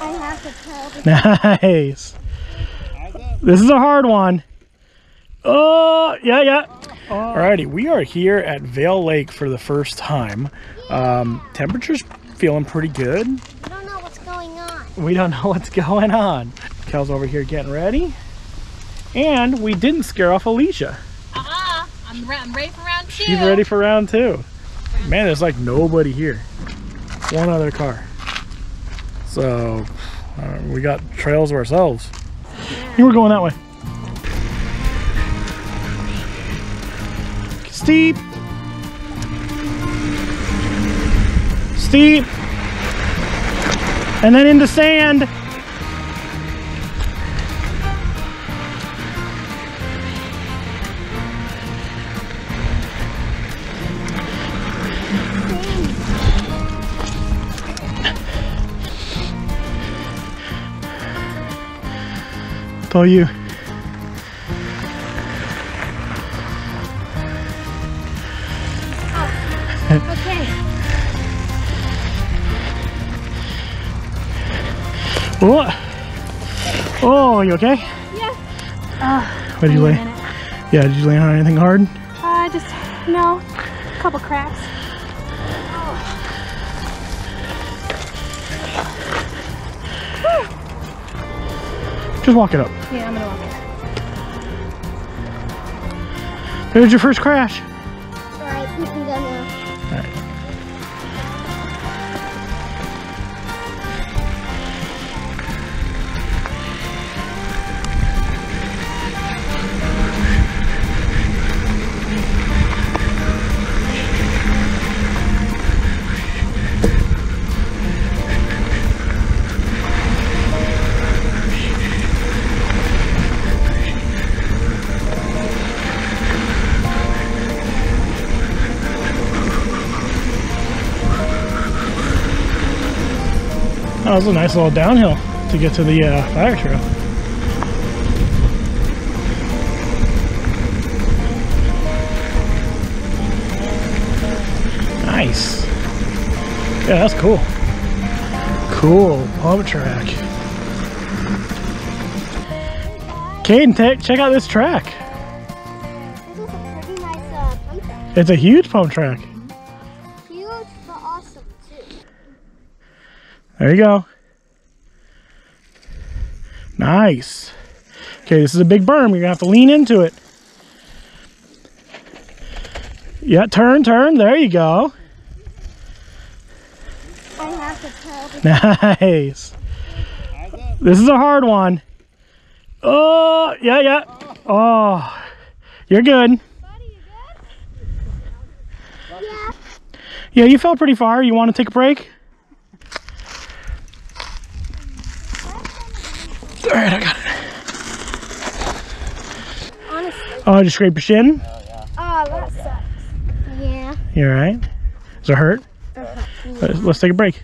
I have to tell Nice. This is a hard one. Oh, yeah, yeah. Alrighty, we are here at Vail Lake for the first time. Um, temperature's feeling pretty good. I don't know what's going on. We don't know what's going on. Kel's over here getting ready. And we didn't scare off Alisha. Uh-uh. I'm, re- I'm ready for round two. She's ready for round two. Man, there's like nobody here. One other car. So, uh, we got trails ourselves. You were going that way. Steep. Steep. And then into sand. It's all you. Okay. Oh, oh, you okay? Yeah. Where did you lay? Yeah, did you land on anything hard? Uh, just, no. A couple cracks. Just walk it up. Yeah, I'm gonna walk it. There's your first crash. That was a nice little downhill to get to the uh, fire trail. Nice. Yeah, that's cool. Cool pump track. Kaiden, check out this track. This is a pretty nice uh, pump track. It's a huge pump track. There you go. Nice. Okay, this is a big berm. You're gonna have to lean into it. Yeah, turn, turn. There you go. To Nice. This is a hard one. Oh, yeah, yeah. Oh, you're good. Yeah. Yeah, you fell pretty far. You want to take a break? All right, I got it. Honestly. Oh, just scrape your shin. Oh, oh, that sucks. Yeah. You all right? Does it hurt? Let's, let's take a break.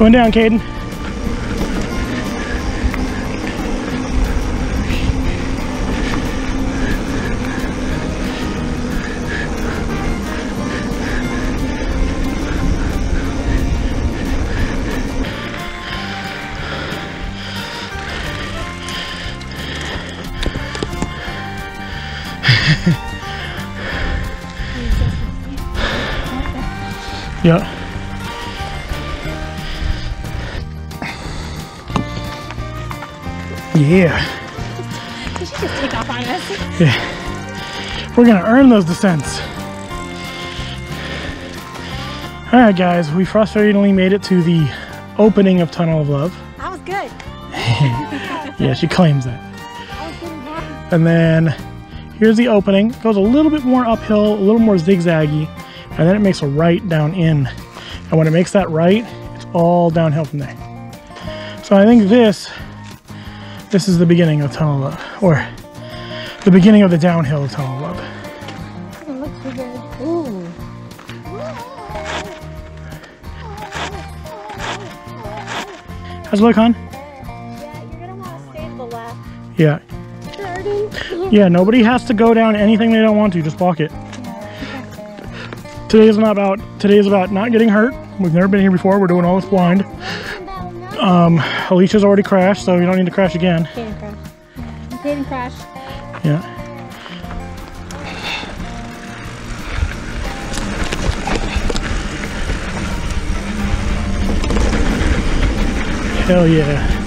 Going down, Kaiden. Yeah. Yeah. Did just take off on us? Yeah. We're gonna earn those descents. All right, guys, we frustratingly made it to the opening of Tunnel of Love. That was good. Yeah, she claims that. I was getting happy. And then here's the opening. It goes a little bit more uphill, a little more zigzaggy, and then it makes a right down in. And when it makes that right, it's all downhill from there. So I think this, this is the beginning of Tunnel Love, or the beginning of the downhill of Tunnel Love. It looks so good. Ooh. How's it look, hon? Yeah, you're gonna want to stay to the left. Yeah. Yeah, nobody has to go down anything they don't want to, just walk it. Today is not about today is about not getting hurt. We've never been here before. We're doing all this blind. Um, Alisha's already crashed, so you don't need to crash again. Kaiden crash. Kaiden crash. Yeah. Hell yeah.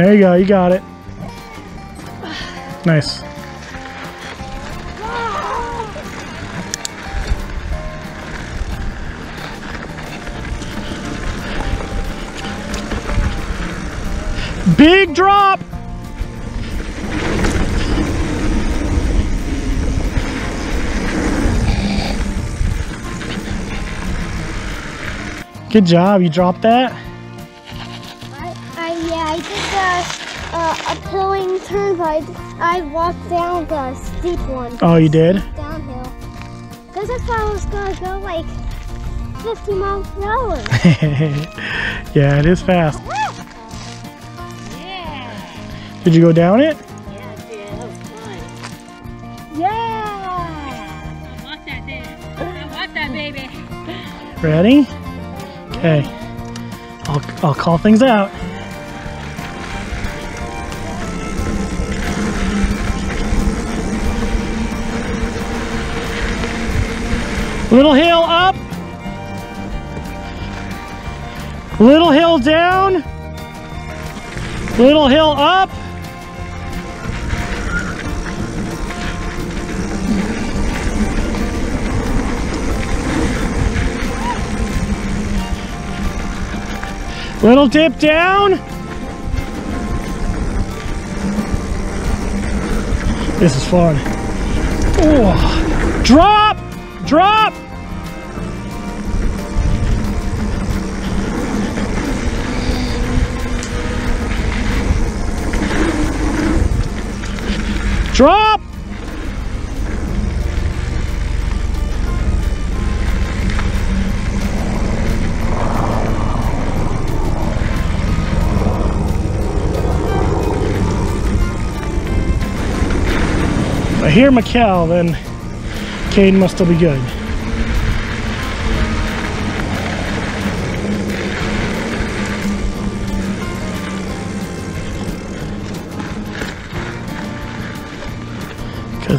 There you go, you got it. Nice. Big drop! Good job, you dropped that? Did the uh, turn, but I, walked down the steep one. Oh, you did? Downhill. Because I thought I was going to go like 50 miles per hour. yeah, it is fast. Yeah. Did you go down it? Yeah, I did. That was fun. yeah! I want that day. I want that baby. Ready? Okay. I'll, I'll call things out. Little hill up. Little hill down. Little hill up. Little dip down. This is fun. Oh. Drop! Drop! Drop! I hear Mikell, then Kane must still be good.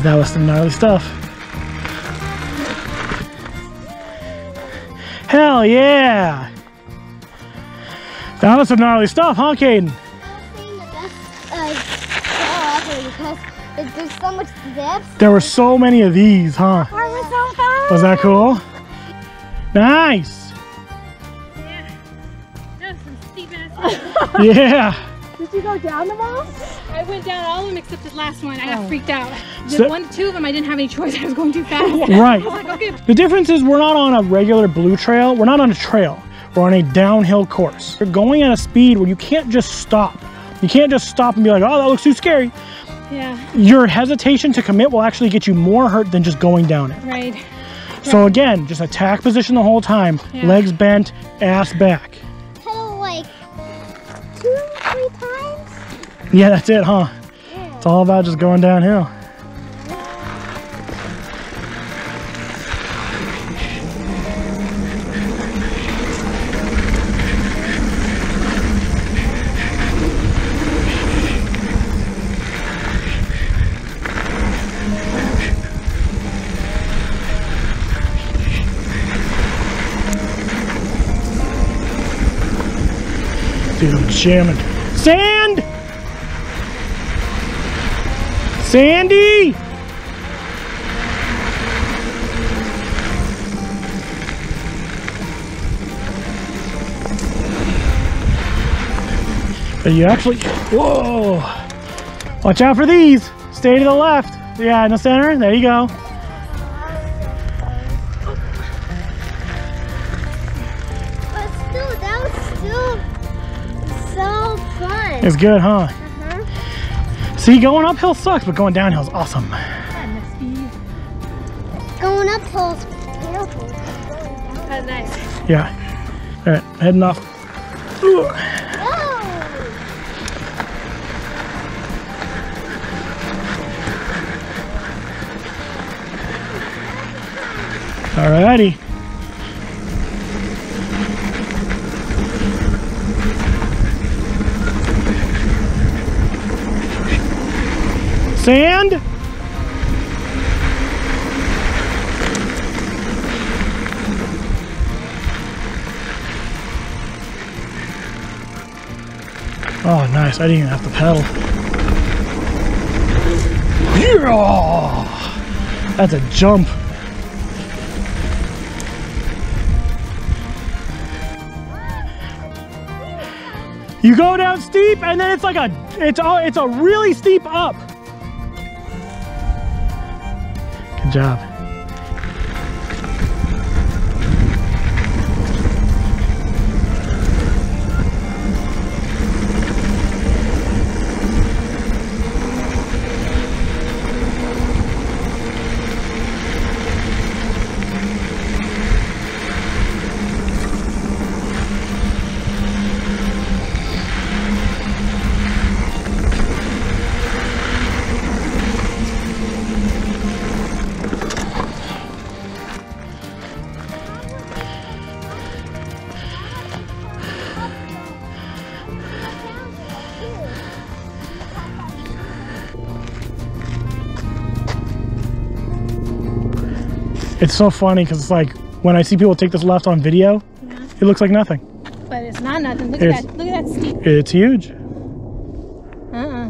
Because that was some gnarly stuff. Hell yeah! That was some gnarly stuff, huh, Kaiden? saying that that's so ugly because it, there's so much depth. There were so many of these, huh? I was. Was that cool? Nice! Yeah. That was some steep ass. Yeah! Did you go down the wall? I went down all of them except the last one. I got oh. freaked out. The So- one, two of them, I didn't have any choice. I was going too fast. Right. I was like, okay, The difference is we're not on a regular blue trail. We're not on a trail. We're on a downhill course. You're going at a speed where you can't just stop. You can't just stop and be like, oh, that looks too scary. yeah, Your hesitation to commit will actually get you more hurt than just going down it. right. So again, just attack position the whole time. Yeah. Legs bent, ass back. Yeah, that's it, huh? It's all about just going downhill. Dude, jamming. Sam! Sandy! Are you actually, whoa. Watch out for these. Stay to the left. Yeah, in the center. There you go. But still, that was still so fun. It's good, huh? See, going uphill sucks, but going downhill is awesome. Going uphill is terrible. Oh, nice. Yeah. All right, heading off. Ooh. Oh! Alrighty. Sand? Oh, nice. I didn't even have to pedal. Yeah! That's a jump. You go down steep and then it's like a it's a, it's a really steep up. Job. It's so funny because it's like when I see people take this left on video, it looks like nothing. But it's not nothing. Look It's- at that. Look at that steep. It's huge. Uh-uh.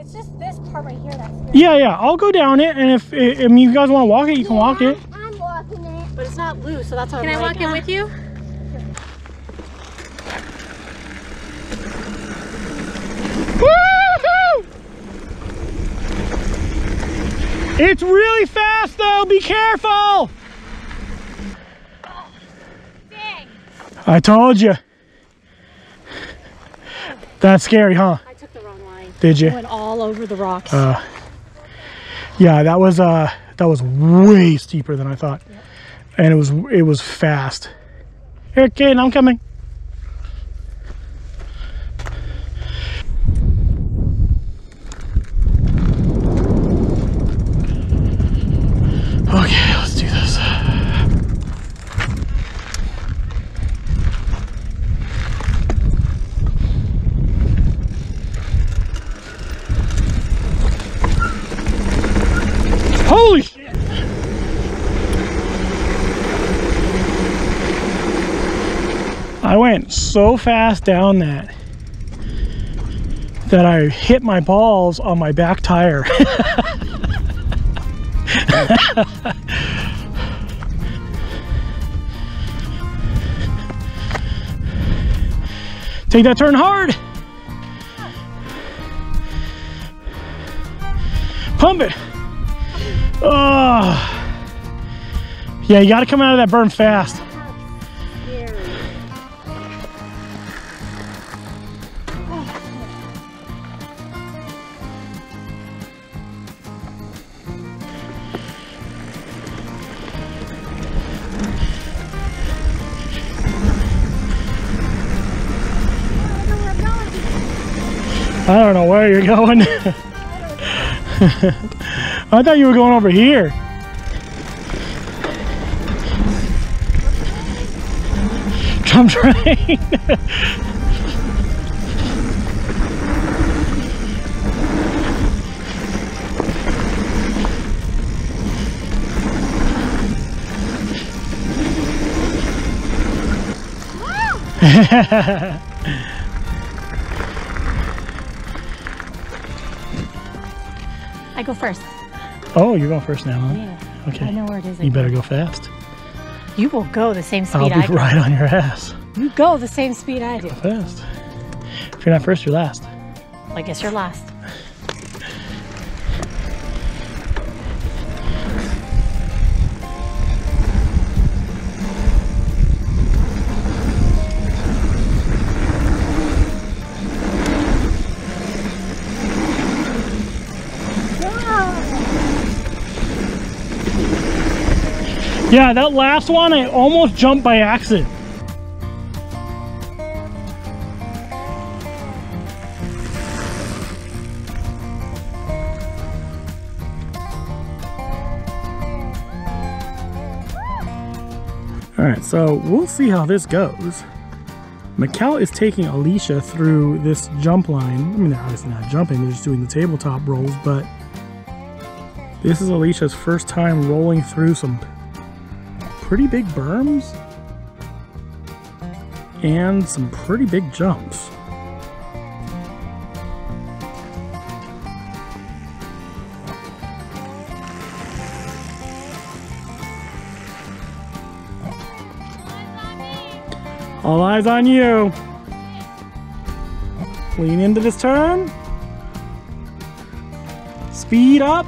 It's just this part right here that's Yeah, yeah. I'll go down it, and if I mean you guys want to walk it, you can walk it. I'm walking it. But it's not loose, so that's why Can I'm I like, walk in ah. with you? It's really fast though. Be careful. Dang. I told you. That's scary, huh? I took the wrong line. Did you? I went all over the rocks. Uh, yeah, that was uh that was way steeper than I thought, and it was it was fast. Here, kid, I'm coming. Okay, let's do this. Holy shit! I went so fast down that that I hit my balls on my back tire. Take that turn hard. Pump it. Oh. Yeah, you got to come out of that berm fast. Where you're going. I thought you were going over here. Drum train. I go first. Oh, you're going first now, huh? Yeah. Okay. I know where it is. You better go fast. You will go the same speed I'll I be go. right on your ass. You go the same speed I do. Fast. If you're not first, you're last. I guess you're last. Yeah, that last one, I almost jumped by accident. All right, so we'll see how this goes. Mikell is taking Alisha through this jump line. I mean, they're obviously not jumping, they're just doing the tabletop rolls, but this is Alisha's first time rolling through some pretty big berms and some pretty big jumps. All eyes on you. Lean into this turn. Speed up.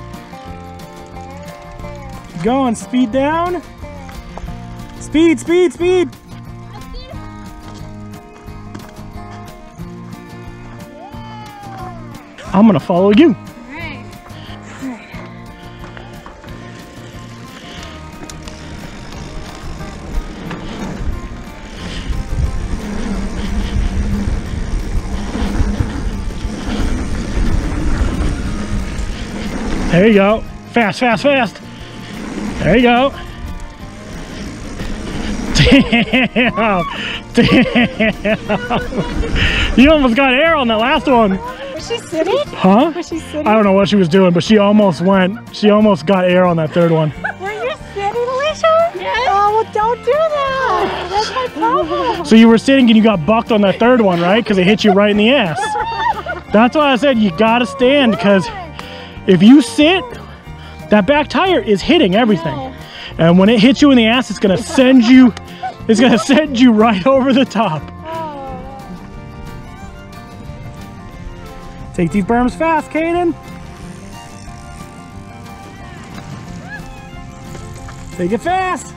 Keep going, speed down. Speed, speed, speed. I'm gonna follow you. There you go. Fast, fast, fast. There you go. Damn. Damn. You almost got air on that last one. Was she sitting? Huh? Was she sitting? I don't know what she was doing, but she almost went. She almost got air on that third one. Were you sitting, Alisha? Yes. Oh, well, don't do that. That's my problem. So you were sitting and you got bucked on that third one, right? Because it hit you right in the ass. That's why I said you gotta stand because if you sit, that back tire is hitting everything. And when it hits you in the ass, it's gonna send you, it's gonna send you right over the top. Take these berms fast, Kaiden. Take it fast.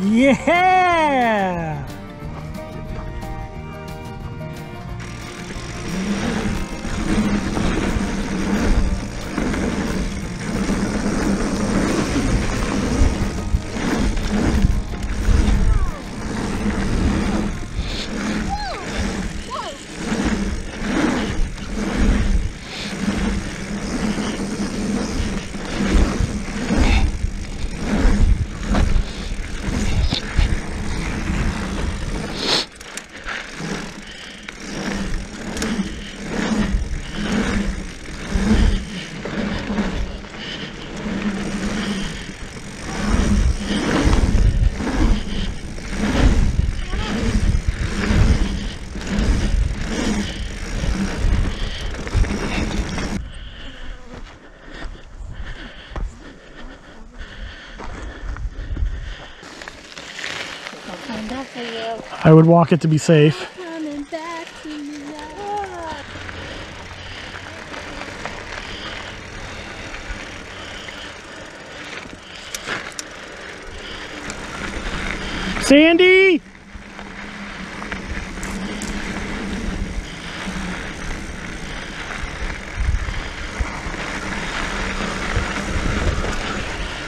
Yeah. I would walk it to be safe. Coming back to me now. Sandy!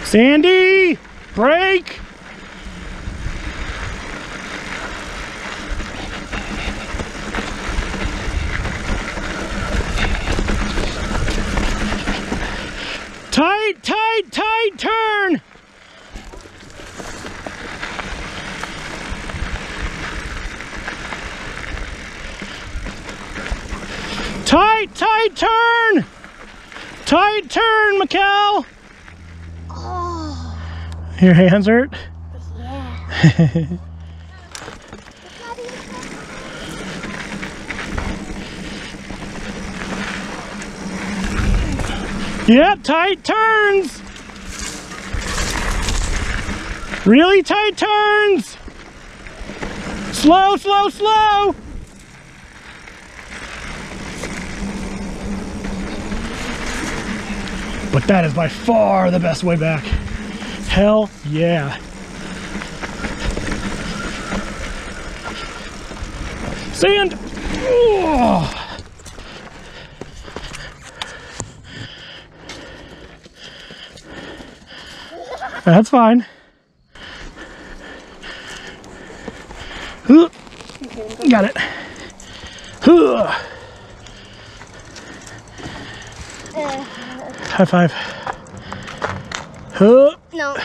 Sandy! Break! Tight, tight, tight turn! Tight, tight turn! Tight turn, Mikell! Oh. Your hands hurt? Yeah. Yep, tight turns. Really tight turns. Slow, slow, slow. But that is by far the best way back. Hell yeah. Sand. Oh. That's fine. Got it. Uh, High five. Huh. no.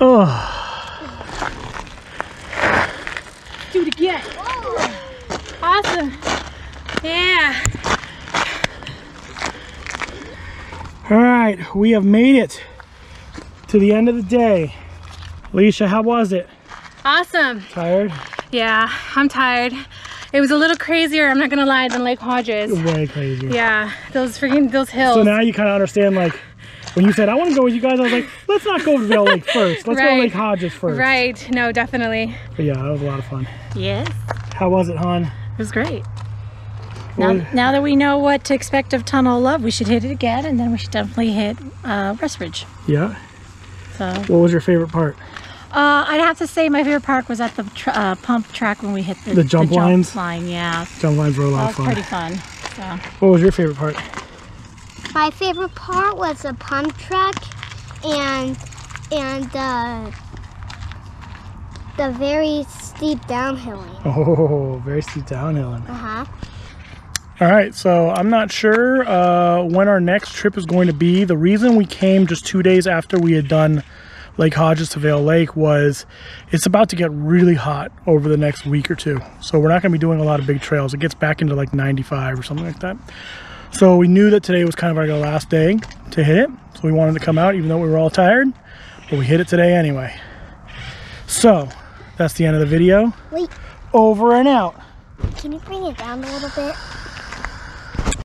Oh. Do it again. Awesome. Yeah. All right, we have made it to the end of the day. Alisha, how was it? Awesome. Tired? Yeah, I'm tired. It was a little crazier, I'm not gonna lie, than Lake Hodges. Way crazy. Yeah, those freaking, those hills. So now you kind of understand, like, when you said, I want to go with you guys, I was like, let's not go to Vail Lake first. Let's go to Lake Hodges first. Right, no, definitely. But yeah, that was a lot of fun. Yes, How was it, Han? it was great. Now, now that we know what to expect of Tunnel Love, we should hit it again, and then we should definitely hit uh, Westridge. Yeah. So What was your favorite part? I'd have to say my favorite park was at the tr- uh, pump track when we hit the, The jump lines? line. Yeah, Jump lines were a lot was of fun. pretty fun. So What was your favorite part? My favorite part was the pump track and and uh, the very steep downhilling. Oh, very steep downhill. Uh huh. All right, so I'm not sure uh, when our next trip is going to be. The reason we came just two days after we had done Lake Hodges to Vail Lake was it's about to get really hot over the next week or two. So we're not going to be doing a lot of big trails. It gets back into like 95 or something like that. So we knew that today was kind of like our last day to hit it. So we wanted to come out even though we were all tired. But we hit it today anyway. So that's the end of the video. Wait, Over and out. can you bring it down a little bit?